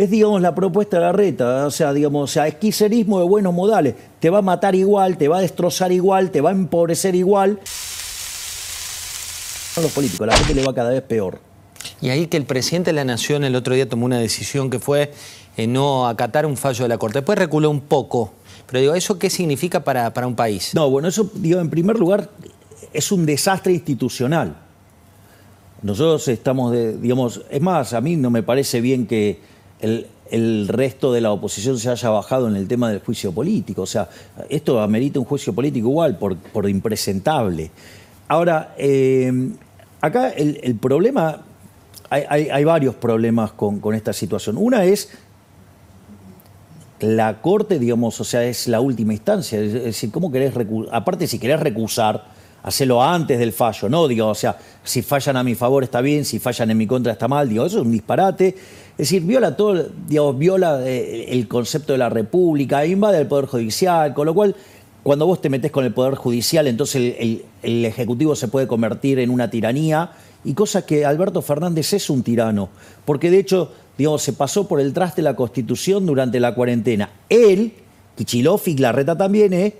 Es, digamos, la propuesta de la reta, o sea, digamos, o sea, esquicerismo de buenos modales. Te va a matar igual, te va a destrozar igual, te va a empobrecer igual. Los políticos, la gente le va cada vez peor. Y ahí que el presidente de la Nación el otro día tomó una decisión que fue eh, no acatar un fallo de la Corte. Después reculó un poco. Pero digo, ¿eso qué significa para, para un país? No, bueno, eso, digo, en primer lugar, es un desastre institucional. Nosotros estamos, de, digamos, es más, a mí no me parece bien que el, resto de la oposición se haya bajado en el tema del juicio político. O sea, esto amerita un juicio político igual, por, por impresentable. Ahora, eh, acá el, problema, hay, hay, hay, varios problemas con, con esta situación. Una es la Corte, digamos, o sea, es la última instancia. Es decir, ¿cómo querés recusar? Aparte, si querés recusar, hacelo antes del fallo, ¿no? Digo, o sea, si fallan a mi favor está bien, si fallan en mi contra está mal, digo, eso es un disparate. Es decir, viola todo, digamos, viola eh, el concepto de la República, invade el Poder Judicial, con lo cual, cuando vos te metés con el Poder Judicial, entonces el, Ejecutivo se puede convertir en una tiranía, y cosa que Alberto Fernández es un tirano, porque de hecho digamos, se pasó por el traste la Constitución durante la cuarentena. Él, Kichilov y Larreta también, ¿eh?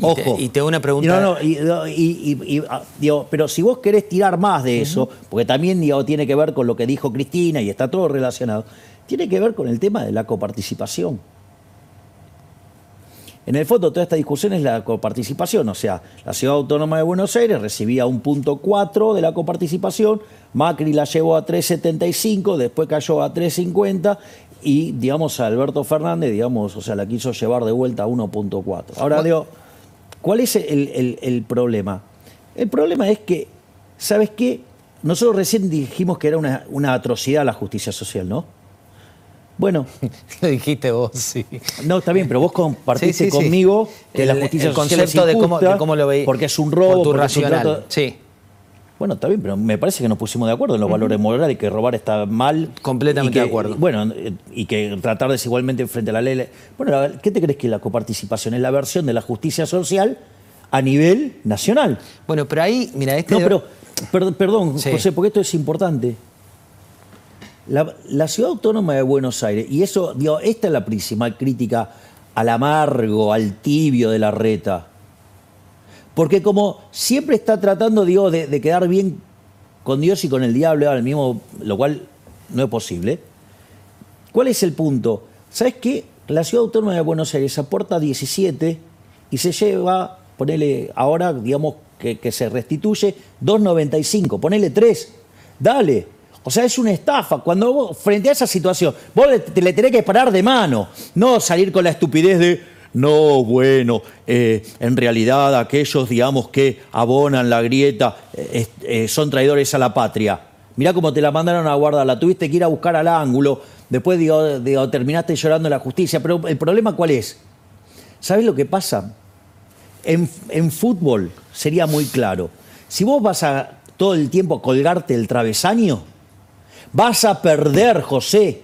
Ojo. Y te, y te hago una pregunta. No, no, y, y, y, digo, pero si vos querés tirar más de eso, uh -huh. porque también digo, tiene que ver con lo que dijo Cristina y está todo relacionado, tiene que ver con el tema de la coparticipación. En el fondo, toda esta discusión es la coparticipación, o sea, la Ciudad Autónoma de Buenos Aires recibía un punto 4 de la coparticipación, Macri la llevó a 3,75, después cayó a 3,50 y, digamos, Alberto Fernández, digamos, o sea, la quiso llevar de vuelta a 1,4. Ahora, digo, ¿cuál es el, el, el problema? El problema es que, ¿sabes qué? Nosotros recién dijimos que era una, una atrocidad la justicia social, ¿no? Bueno. Lo dijiste vos, sí. No, está bien, pero vos compartiste sí, sí, conmigo sí. que el, la justicia el social concepto es injusta, de, cómo, de cómo lo veis. Porque es un robo. Por tu porque racional. Es un trato... Sí. Bueno, está bien, pero me parece que nos pusimos de acuerdo en los uh -huh. valores morales, que robar está mal. Completamente que, de acuerdo. Bueno, y que tratar desigualmente frente a la ley. Bueno, ¿qué te crees que la coparticipación es la versión de la justicia social a nivel nacional? Bueno, pero ahí, mira, este. No, pero, per, perdón, sí. José, porque esto es importante. La, la, ciudad autónoma de Buenos Aires, y eso, digo, esta es la principal crítica al amargo, al tibio de la reta. Porque como siempre está tratando, digo, de, quedar bien con Dios y con el diablo al mismo, lo cual no es posible. ¿Cuál es el punto? ¿Sabes qué? La ciudad autónoma de Buenos Aires aporta 17 y se lleva, ponele ahora, digamos, que, que se restituye 2,95, ponele 3. Dale, o sea, es una estafa. Cuando vos, frente a esa situación, vos le tenés que parar de mano, no salir con la estupidez de, no, bueno, eh, en realidad aquellos, digamos, que abonan la grieta eh, eh, son traidores a la patria. Mirá cómo te la mandaron a guardar, la tuviste que ir a buscar al ángulo, después terminaste llorando en la justicia. Pero el problema cuál es? ¿Sabes lo que pasa? En, en fútbol sería muy claro. Si vos vas a todo el tiempo colgarte el travesaño, Vas a perder, José.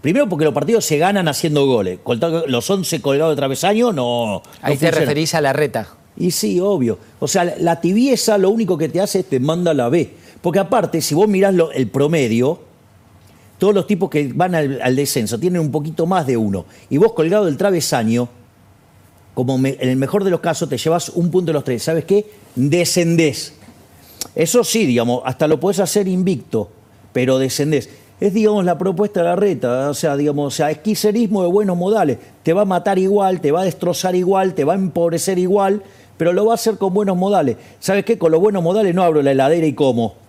Primero porque los partidos se ganan haciendo goles. Los 11 colgados de travesaño, no. Ahí no te referís a la reta. Y sí, obvio. O sea, la tibieza lo único que te hace es te manda a la B. Porque aparte, si vos mirás lo, el promedio, todos los tipos que van al, al, descenso tienen un poquito más de uno. Y vos colgado del travesaño, como me, en el mejor de los casos, te llevas un punto de los tres. ¿Sabes qué? Descendés. Eso sí, digamos, hasta lo podés hacer invicto pero descendés. Es, digamos, la propuesta de la reta, o sea, digamos, o sea, esquicerismo de buenos modales. Te va a matar igual, te va a destrozar igual, te va a empobrecer igual, pero lo va a hacer con buenos modales. ¿Sabes qué? Con los buenos modales no abro la heladera y como.